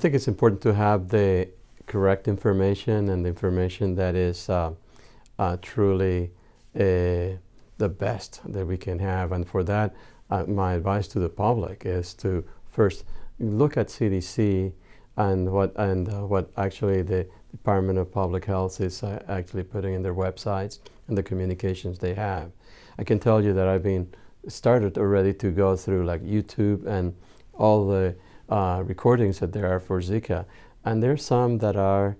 think it's important to have the correct information and the information that is uh, uh, truly uh, the best that we can have. And for that, uh, my advice to the public is to first look at CDC and what and uh, what actually the Department of Public Health is uh, actually putting in their websites and the communications they have. I can tell you that I've been started already to go through like YouTube and all the uh, recordings that there are for Zika, and there are some that are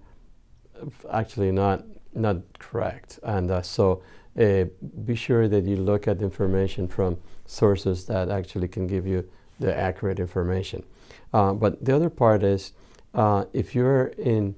actually not not correct, and uh, so uh, be sure that you look at information from sources that actually can give you the accurate information. Uh, but the other part is uh, if you're in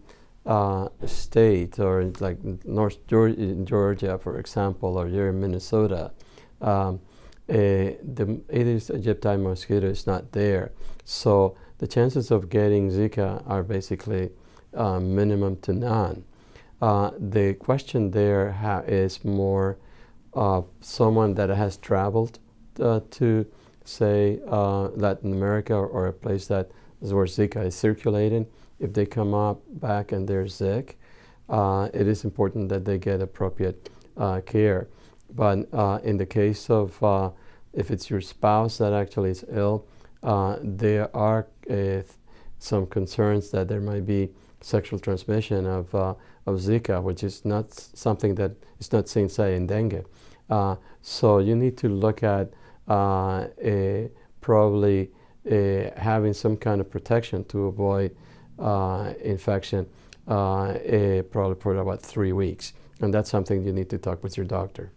uh, a state or like North Georgia, Georgia, for example, or you're in Minnesota, um, uh, the Aedes aegypti mosquito is not there. So the chances of getting Zika are basically uh, minimum to none. Uh, the question there is more uh, someone that has traveled uh, to, say, uh, Latin America or, a place that is where Zika is circulating. If they come up back and they're sick, it is important that they get appropriate care. But in the case of if it's your spouse that actually is ill, uh, there are uh, some concerns that there might be sexual transmission of, uh, of Zika, which is not something that is not seen, say, in dengue. Uh, so you need to look at uh, probably having some kind of protection to avoid uh, infection probably for about three weeks. And that's something you need to talk with your doctor.